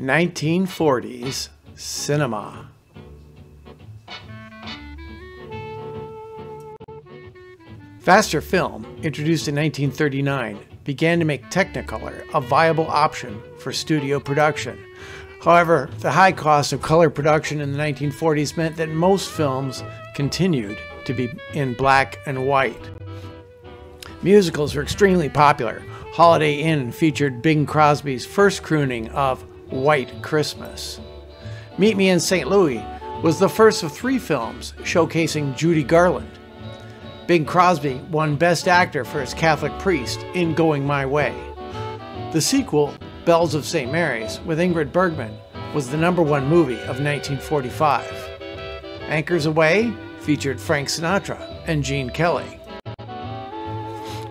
1940s cinema. Faster film, introduced in 1939, began to make Technicolor a viable option for studio production. However, the high cost of color production in the 1940s meant that most films continued to be in black and white. Musicals were extremely popular. Holiday Inn featured Bing Crosby's first crooning of White Christmas. Meet Me in St. Louis was the first of three films showcasing Judy Garland. Bing Crosby won Best Actor for his Catholic priest in Going My Way. The sequel, Bells of St. Mary's, with Ingrid Bergman, was the number one movie of 1945. Anchors Aweigh featured Frank Sinatra and Gene Kelly.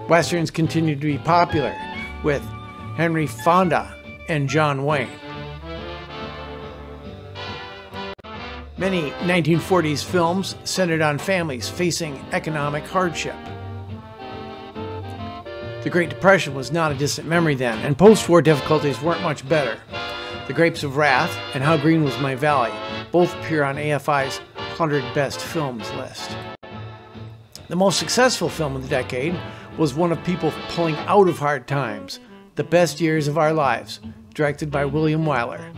Westerns continued to be popular with Henry Fonda and John Wayne. Many 1940s films centered on families facing economic hardship. The Great Depression was not a distant memory then, and post war difficulties weren't much better. The Grapes of Wrath and How Green Was My Valley both appear on AFI's 100 Best Films list. The most successful film of the decade was one of people pulling out of hard times, The Best Years of Our Lives, directed by William Wyler.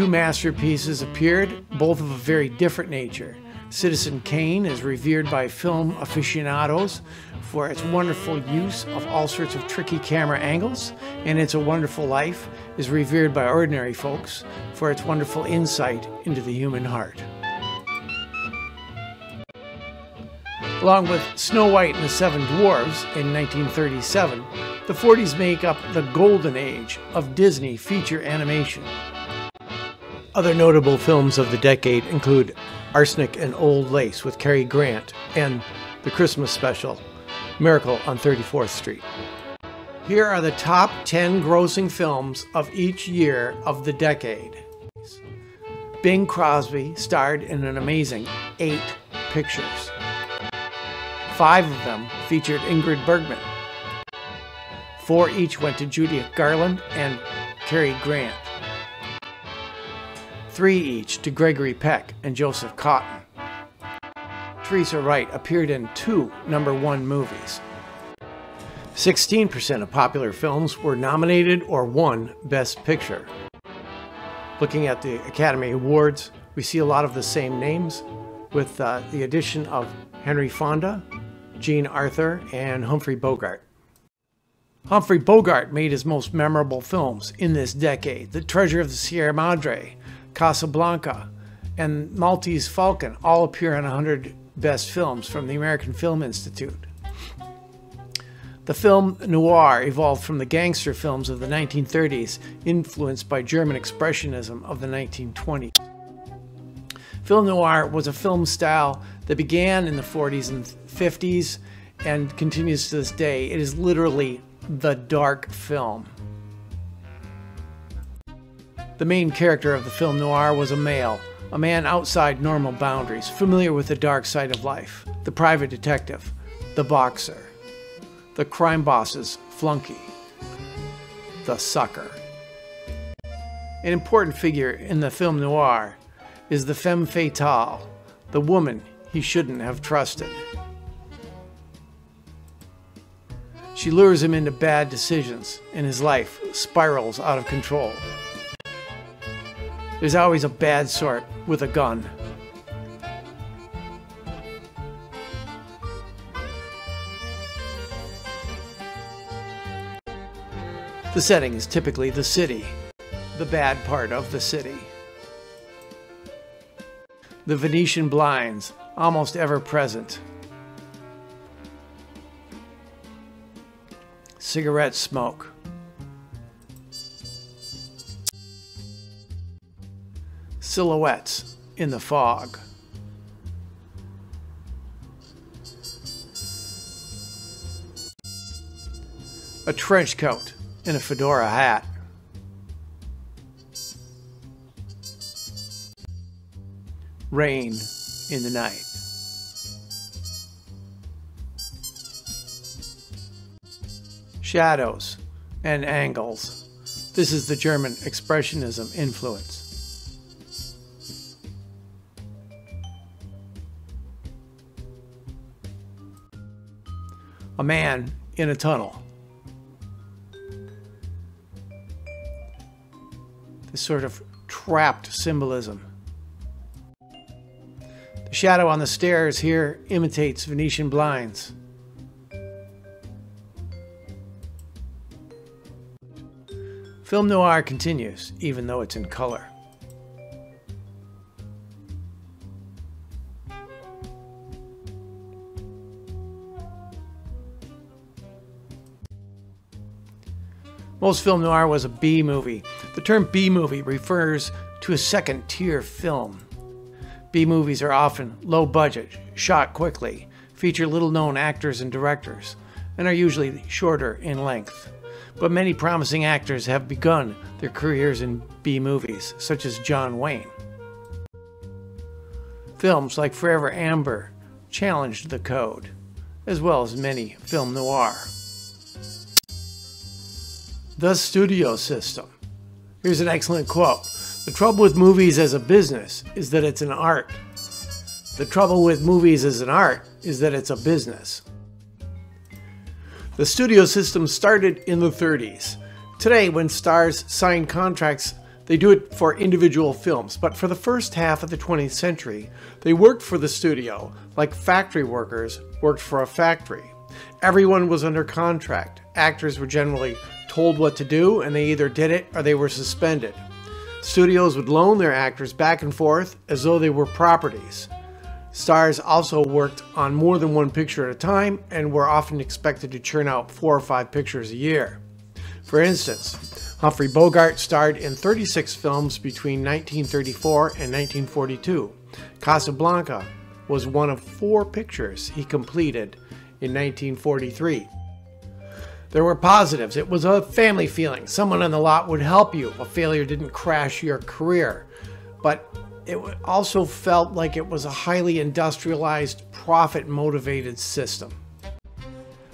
Two masterpieces appeared, both of a very different nature. Citizen Kane is revered by film aficionados for its wonderful use of all sorts of tricky camera angles, and It's a Wonderful Life is revered by ordinary folks for its wonderful insight into the human heart. Along with Snow White and the Seven Dwarfs in 1937, the 40s make up the golden age of Disney feature animation. Other notable films of the decade include Arsenic and Old Lace with Cary Grant and the Christmas special, Miracle on 34th Street. Here are the top 10 grossing films of each year of the decade. Bing Crosby starred in an amazing eight pictures. Five of them featured Ingrid Bergman. Four each went to Judy Garland and Cary Grant three each to Gregory Peck and Joseph Cotten. Teresa Wright appeared in two number one movies. 16% of popular films were nominated or won Best Picture. Looking at the Academy Awards, we see a lot of the same names, with uh, the addition of Henry Fonda, Jean Arthur, and Humphrey Bogart. Humphrey Bogart made his most memorable films in this decade The Treasure of the Sierra Madre, Casablanca, and Maltese Falcon all appear on 100 Best Films from the American Film Institute. The film noir evolved from the gangster films of the 1930s, influenced by German Expressionism of the 1920s. Film noir was a film style that began in the 40s and 50s and continues to this day. It is literally the dark film. The main character of the film noir was a male, a man outside normal boundaries, familiar with the dark side of life, the private detective, the boxer, the crime boss's flunky, the sucker. An important figure in the film noir is the femme fatale, the woman he shouldn't have trusted. She lures him into bad decisions, and his life spirals out of control. There's always a bad sort with a gun. The setting is typically the city, the bad part of the city. The Venetian blinds, almost ever present. Cigarette smoke. Silhouettes in the fog. A trench coat and a fedora hat. Rain in the night. Shadows and angles This is the German Expressionism influence. A man in a tunnel. This sort of trapped symbolism. The shadow on the stairs here imitates Venetian blinds. Film noir continues, even though it's in color. Most film noir was a B movie. The term B movie refers to a second tier film. B movies are often low budget, shot quickly, feature little known actors and directors, and are usually shorter in length. But many promising actors have begun their careers in B movies, such as John Wayne. Films like Forever Amber challenged the code, as well as many film noir. The studio system. Here's an excellent quote. The trouble with movies as a business is that it's an art. The trouble with movies as an art is that it's a business. The studio system started in the 30s. Today, when stars sign contracts, they do it for individual films, but for the first half of the 20th century, they worked for the studio like factory workers worked for a factory. Everyone was under contract. Actors were generally told what to do, and they either did it or they were suspended. Studios would loan their actors back and forth as though they were properties. Stars also worked on more than one picture at a time and were often expected to churn out four or five pictures a year. For instance, Humphrey Bogart starred in 36 films between 1934 and 1942. Casablanca was one of four pictures he completed in 1943. There were positives. It was a family feeling. Someone on the lot would help you. A failure didn't crash your career. But it also felt like it was a highly industrialized, profit motivated system.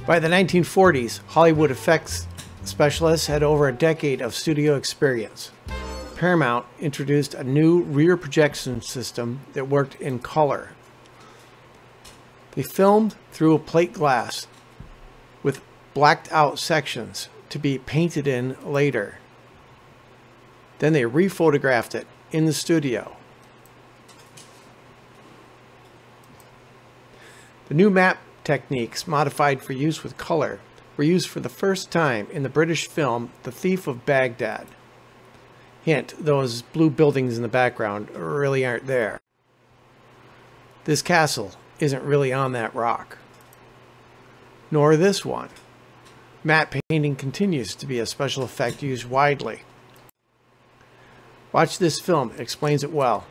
By the 1940s, Hollywood effects specialists had over a decade of studio experience. Paramount introduced a new rear projection system that worked in color. They filmed through a plate glass with blacked out sections to be painted in later. Then they rephotographed it in the studio. The new matte techniques modified for use with color were used for the first time in the British film The Thief of Baghdad. Hint, those blue buildings in the background really aren't there. This castle isn't really on that rock. Nor this one. Matte painting continues to be a special effect used widely. Watch this film, it explains it well.